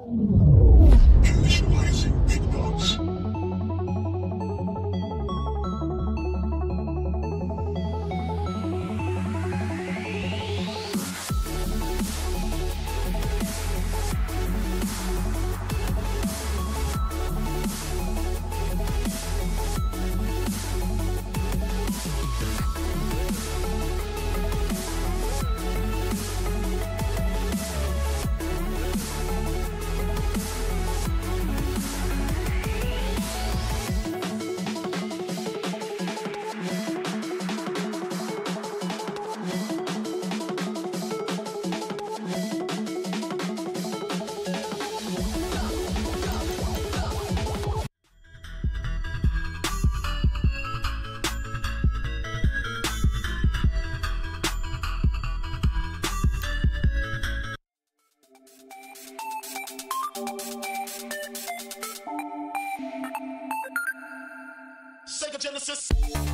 Sega Genesis.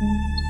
Música